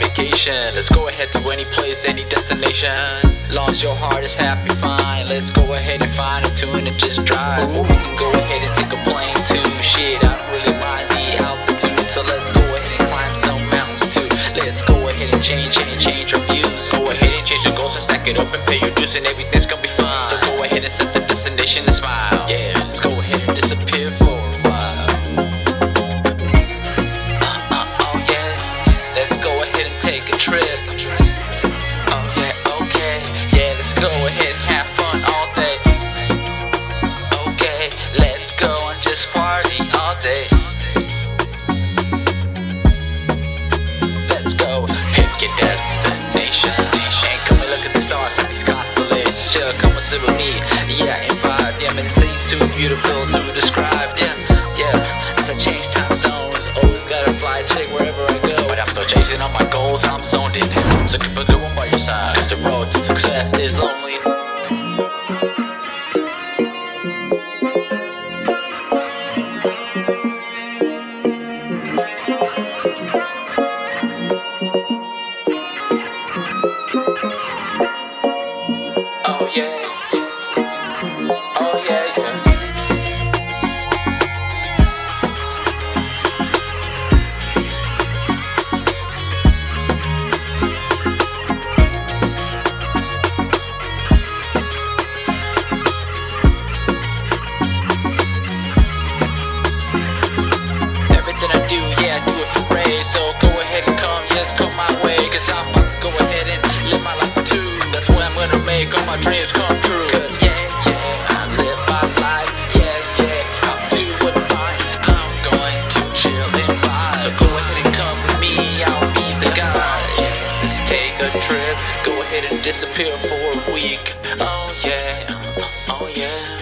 vacation. Let's go ahead to any place, any destination. Lost your heart is happy, fine. Let's go ahead and find a tune and just drive. Or we can go ahead and take a plane too. Shit, I don't really mind the altitude. So let's go ahead and climb some mountains too. Let's go ahead and change, change, change our views. Go ahead and change your goals and stack it up and pay your dues and everything's gonna be fine. Trip. Oh yeah, okay, yeah, let's go ahead and have fun all day. Okay, let's go and just party all day. Let's go, pick your destination. And come and look at the stars and these constellations. Yeah, come and sit with me. Yeah, and vibe. Yeah, man, it seems too beautiful to describe. Yeah, yeah. As I change So keep it one by your side. Cause the road to success is lonely. Oh yeah. Oh yeah, yeah. Make all my dreams come true. Cause yeah, yeah, I live my life. Yeah, yeah, I'm doing fine. I'm going to chill and vibe. So go ahead and come with me, I'll be the guy. Yeah, let's take a trip. Go ahead and disappear for a week. Oh yeah, oh yeah.